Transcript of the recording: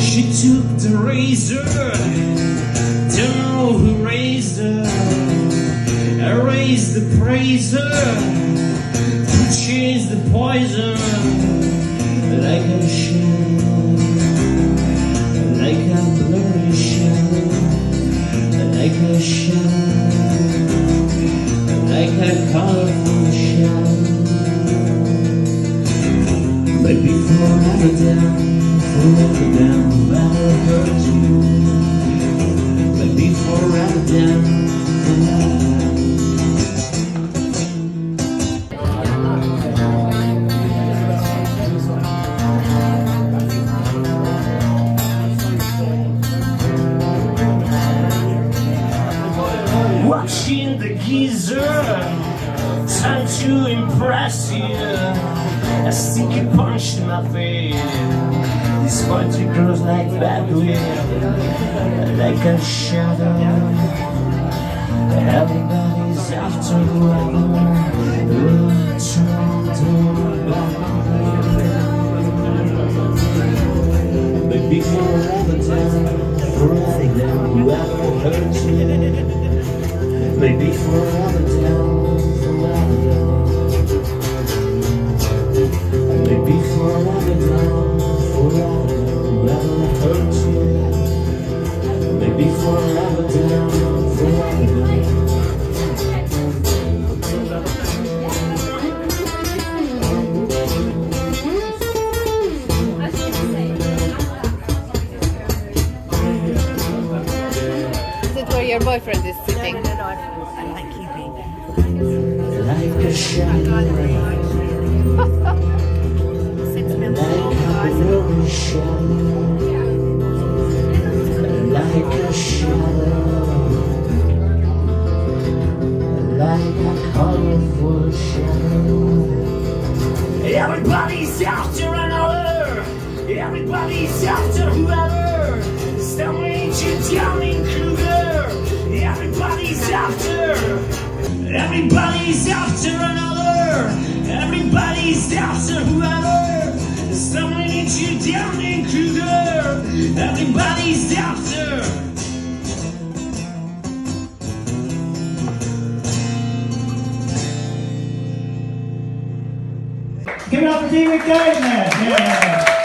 She took the razor, don't know who raised her. I raised the praiser, who chased the poison like a shadow, But before I go down, forever down, I'll hurt you. But before I down, Watching the geezer, time to impress you. A sticky punch in my face. This party grows like bad wind, like a shadow. Everybody's after whoever who turned to But before ever down, down, whoever hurt you. Maybe forever down, forever down. Your boyfriend is sitting? Like a shadow, like a blurry shadow, like a shadow, like a colorful shadow. Everybody's after another. Everybody's after whoever. Someone you down Kruger. Someone you down in. Everybody's. Give it up for David Gardner. Yeah.